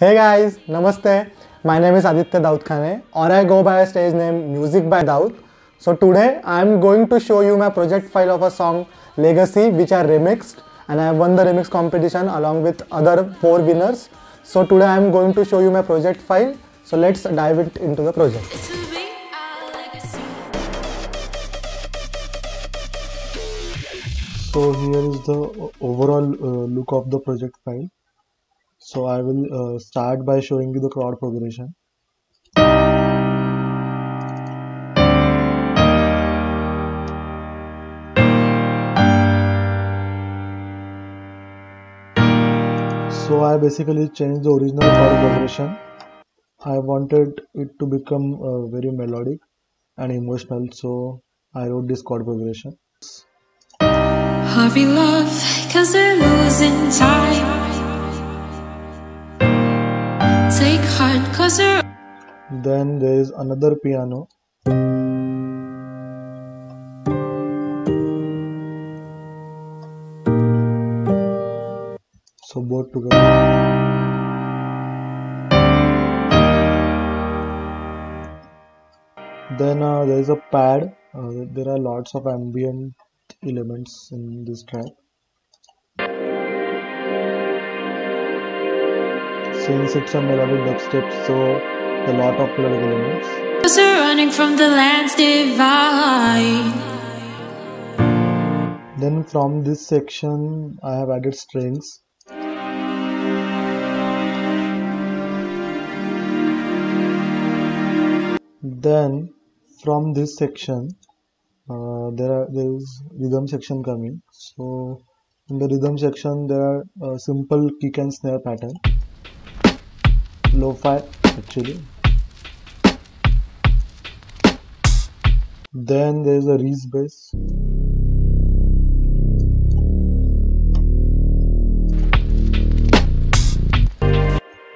Hey guys, Namaste. My name is Aditya Daud Khane or I go by a stage name Music by Daut. So today I am going to show you my project file of a song Legacy which I remixed and I have won the remix competition along with other four winners. So today I am going to show you my project file. So let's dive it into the project. This will be our legacy. So here is the overall uh, look of the project file. So I will uh, start by showing you the chord progression. So I basically changed the original chord progression. I wanted it to become uh, very melodic and emotional, so I wrote this chord progression. Hurry, love, cause we're losing time. Then there is another piano. So both together. Then uh, there is a pad. Uh, there are lots of ambient elements in this track. Since it's a melodic dubstep, so a lot of melodic elements. Running from the lands. Then from this section, I have added strings. Then from this section, uh, there are there is rhythm section coming. So in the rhythm section, there are uh, simple kick and snare pattern, lo-fi actually. Then there is a Reese bass.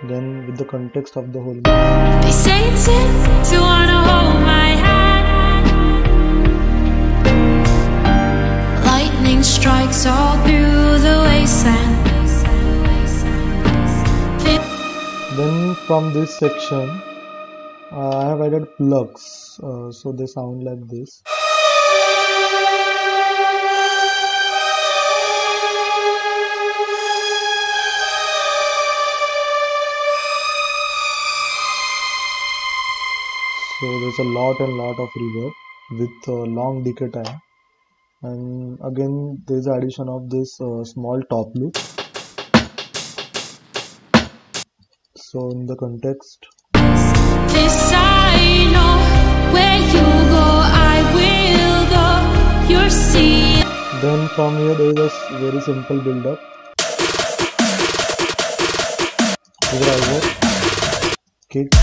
Then with the context of the whole from this section, uh, I have added plugs, uh, so they sound like this. So there's a lot and lot of reverb with long decay time, and again there's addition of this uh, small top loop. So in the context, This I know where you go, I will go. You're seeing. Then from here there is a very simple build up. Driver, kick,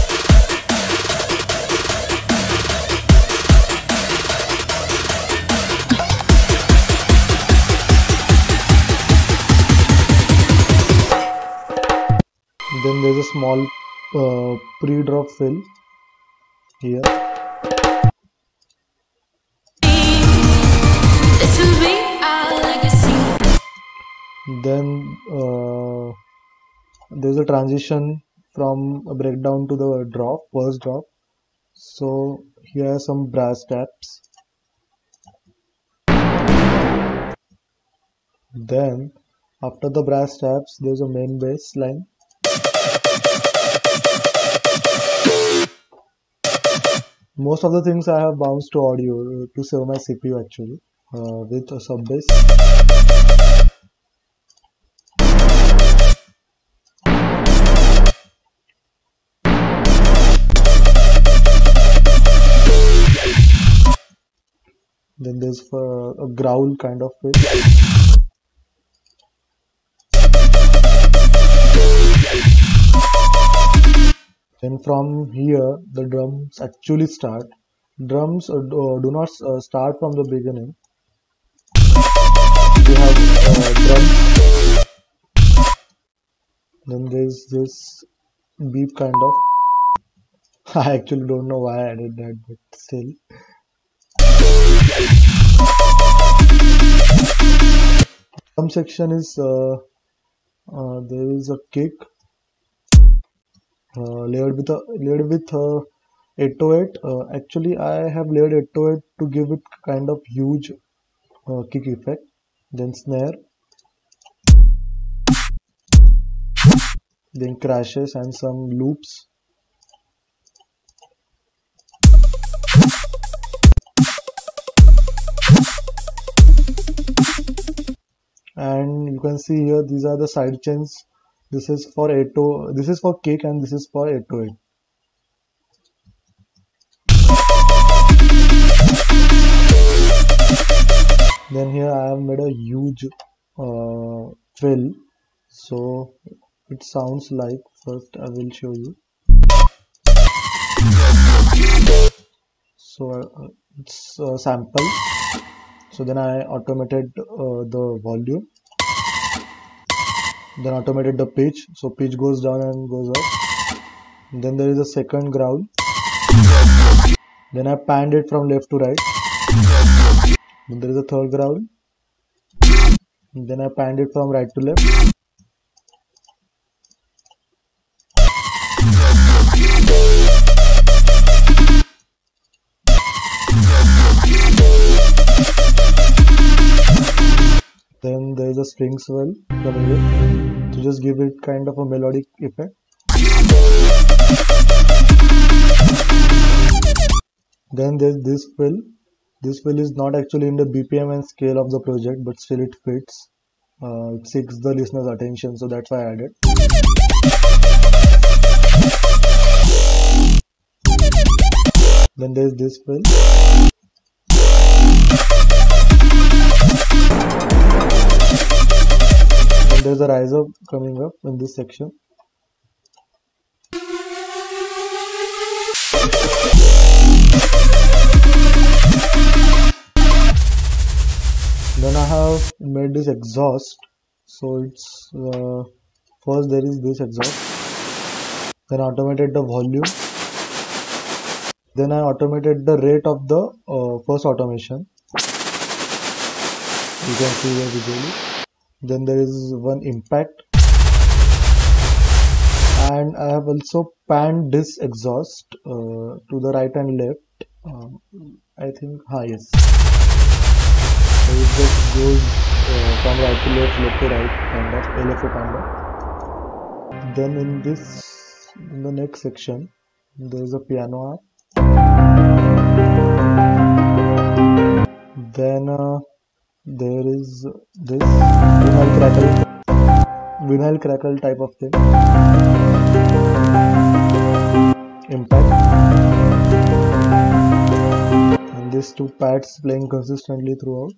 then there's a small uh, pre-drop fill here. This will be our legacy. Then uh, there's a transition from a breakdown to the drop, first drop. So here are some brass taps. Then after the brass taps, there's a main bass line. Most of the things I have bounced to audio to save my CPU actually uh, with a sub bass. Then there's uh, a growl kind of bass. Then from here, the drums actually start. Drums uh, do do not uh, start from the beginning. We have uh, drums. Then there's this beep kind of. I actually don't know why I added that, but still. Drum section is uh, uh, there is a kick uh, layered with a layered with uh, 808 uh, actually I have layered 808 to give it kind of huge uh, kick effect then snare then crashes and some loops. And you can see here these are the side chains this is for 80 this is for kick and this is for 808 then here I have made a huge uh, fill so it sounds like first I will show you. So uh, it's a sample. So then I automated uh, the volume then automated the pitch. So pitch goes down and goes up. Then there is a second growl then I panned it from left to right. Then there is a third growl then I panned it from right to left then there is a string swell coming in to just give it kind of a melodic effect. Then there's this fill this fill is not actually in the bpm and scale of the project but still it fits uh, it seeks the listener's attention so that's why i added. Then there's this fill there's a riser coming up in this section. Then I have made this exhaust. So it's uh, first there is this exhaust. Then automated the volume. Then I automated the rate of the uh, first automation. You can see here visually then there is one impact. And I have also panned this exhaust uh, to the right and left. Um, I think yes. So it just goes uh, from right to left left to right kind of LFO kind of. Then in this in the next section there is a piano arp then uh, there is this vinyl crackle vinyl crackle type of thing. Impact. And these two pads playing consistently throughout.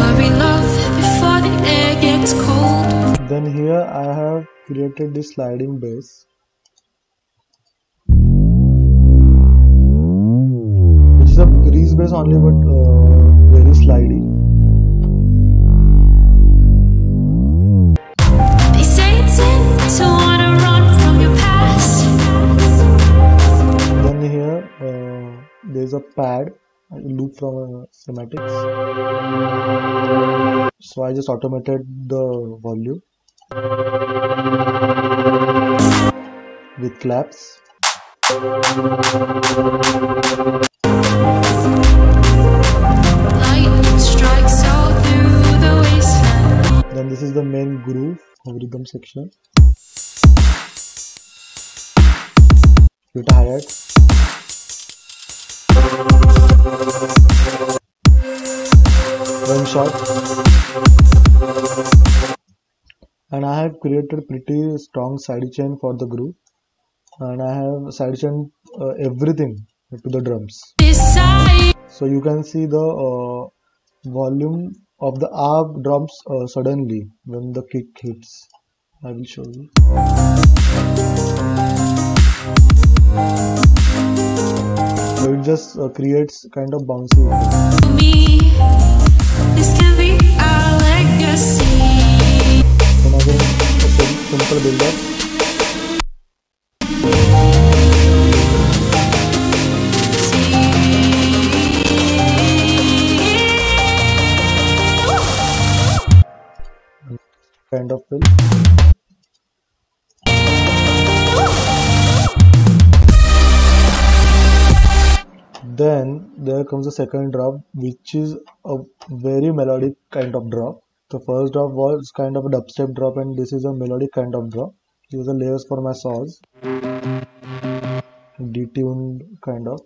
Hurry, love, before the air gets cold. then here I have created this sliding bass bass only but uh, very slidey They say it's in to wanna run from your past. then here uh, there's a pad a loop from uh, schematics. So I just automated the volume. With claps of rhythm section. With a hi-hat one shot. And I have created pretty strong sidechain for the groove and I have sidechain uh, everything to the drums. So you can see the uh, volume of the arp drops uh, suddenly when the kick hits I will show you so it just uh, creates kind of bouncy me. This can be our legacy. a sim- simple build up Then there comes the second drop, which is a very melodic kind of drop. The first drop was kind of a dubstep drop, and this is a melodic kind of drop. Are the layers for my saws, detuned kind of.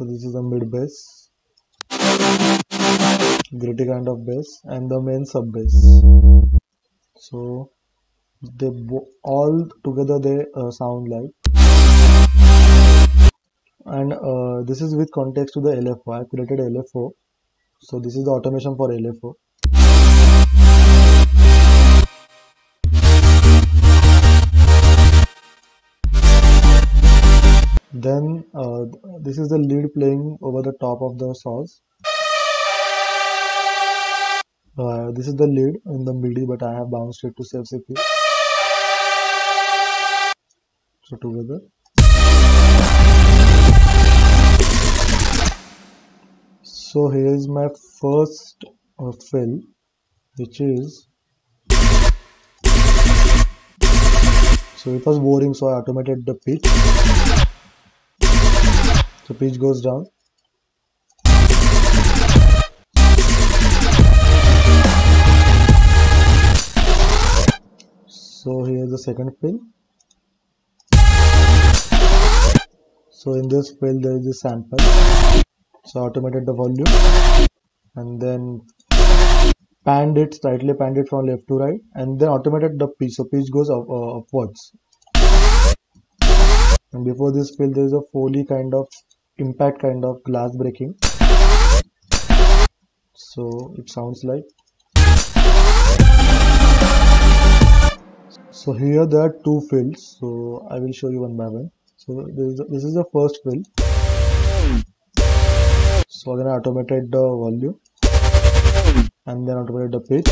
So this is the mid bass, gritty kind of bass, and the main sub bass. So they all together they uh, sound like. And uh, this is with context to the LFO. I created LFO. So this is the automation for LFO. Then uh, this is the lead playing over the top of the saws. Uh, this is the lead in the MIDI, but I have bounced it to save CPU. So together. So here is my first uh, fill, which is so it was boring, so I automated the pitch. So pitch goes down. So here is the second fill. So in this fill there is a sample. So automated the volume and then panned it slightly panned it from left to right and then automated the pitch. So pitch goes up, uh, upwards. And before this fill there is a foley kind of impact kind of glass breaking. So it sounds like. So here there are two fills. So i will show you one by one. So this is the, this is the first fill. So again i automated the volume. And then automated the pitch.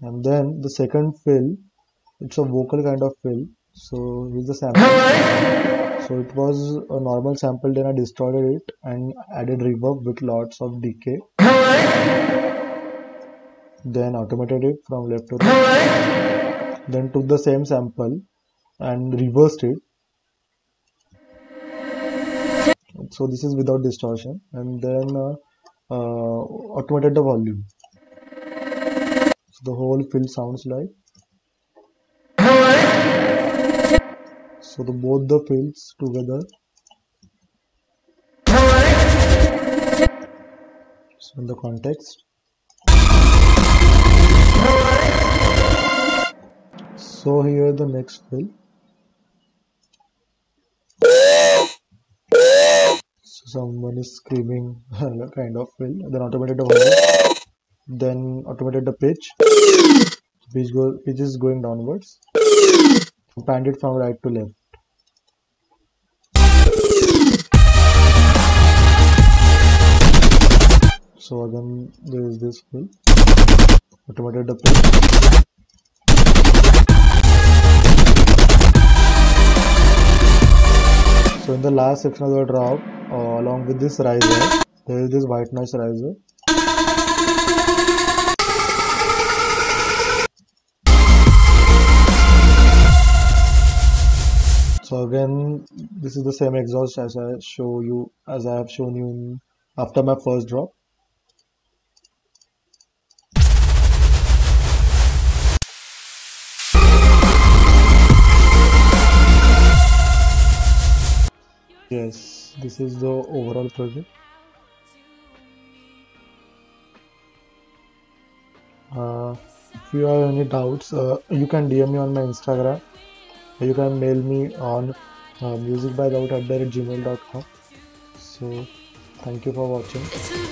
And then the second fill it's a vocal kind of fill. So here's the sample so it was a normal sample then i distorted it and added reverb with lots of decay. Then automated it from left to right. Then took the same sample and reversed it. So this is without distortion. And then uh, uh, automated the volume. So the whole fill sounds like so the both the fills together. So in the context. So here the next fill so someone is screaming kind of fill then automated the volume then automated the pitch. Pitch go pitch is going downwards. Panned it from right to left so again there is this fill automated the So in the last section of the drop, uh, along with this riser, there is this white noise riser. So again, this is the same exhaust as I show you, as I have shown you in, after my first drop. Yes, this is the overall project. Uh, if you have any doubts, uh, you can DM me on my Instagram. You can mail me on uh, musicbydaut at gmail.com. So, thank you for watching.